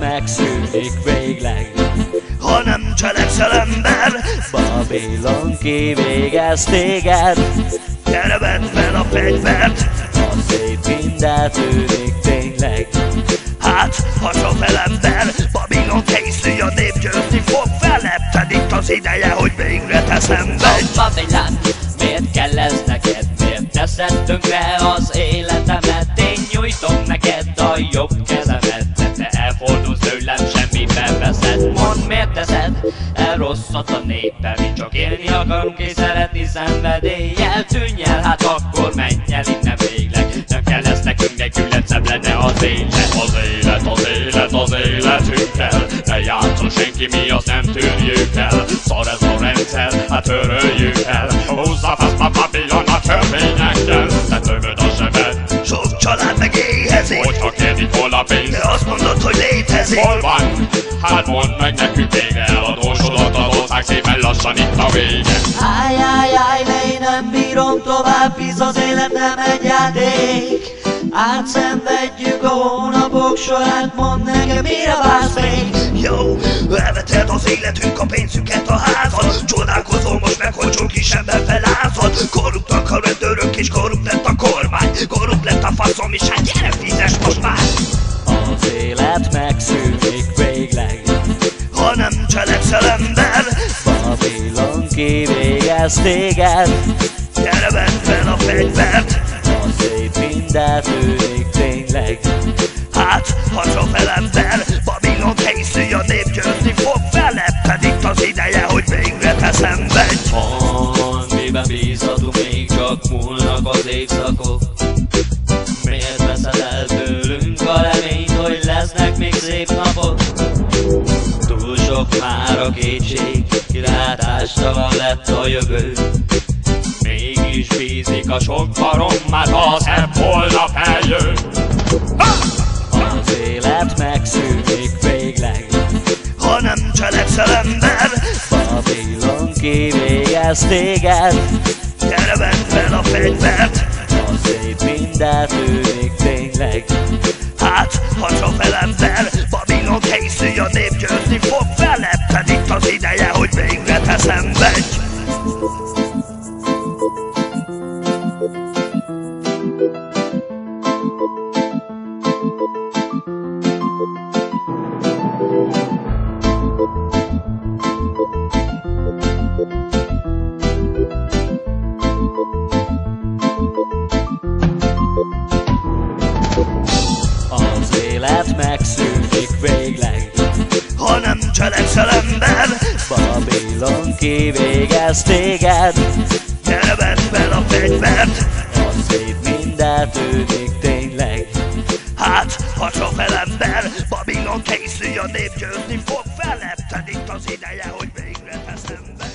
megszűnik végleg. Ha nem cselekszel ember Babilon kivégez téged. Gyere vedd fel a fegyvert A szép minden tűnik tényleg. Hát, ha csak ember Babilon készülj a nép győzni fog Felepted itt az ideje, hogy végre teszem megy Babilán, miért kell ez neked? Miért teszed tönkre az életemet? Rosszat a néppel? Mi csak élni akarunk és szeretni szenvedéllyel. Tűnj el, hát akkor menj el innen végleg. Nem kell lesz nekünk egy különцebb lenne az élet Az élet, az élet, az életünkkel. Ne játszon senki, mi azt nem tűrjük el. Szar ez a rendszer, hát töröljük el. Húzza fast a Babylon a törvényekkel Te tömöd a zsebed, Sok család meg éhezik hogyha kérdik hol a pénz? De azt mondod, hogy létezik. Hol van? Hát mondd meg nekünk végre ország lassan itt a vége. Áj, áj, áj, de én nem bírom tovább, hisz az élet nem egy játék. Átszenvedjük a hónapok során, mondd nekem, mire vársz még? Jó, elveted az életünk, a pénzünket, a házat. Csodálkozol most meg, hogy sok kis ember felázad. Korruptak a rendőrök és korrupt lett a kormány. Korrupt lett a faszom és hát gyere fizes most már. Az élet megszűnik kivégez téged. Gyere vedd fel a fegyvert. A szép minden tűnik tényleg. Hát, ha csak ember Babilon készülj, a nép győzni fog. Felepted itt az ideje, hogy végre teszem megy Mond, miben bízhatunk, még csak múlnak az évszakok. Miért veszed el tőlünk a reményt, hogy lesznek még szép napok? Sok már a kétség, kilátástalan lett a jövő. Mégis bízik a sok barom, már A szebb holnap eljön. Az élet megszűnik végleg. Ha nem cselekszel ember Babilon kivégez téged. Gyere fel a fegyvert élet megszűnik végleg. Ha nem cselekszel ember Babilon kivégez téged. Gyere vedd fel a fegyvert A szép minden tűnik tényleg. Hát, ha csak ember Babilon készülj, a nép győzni fog Felepted itt az ideje, hogy végre teszem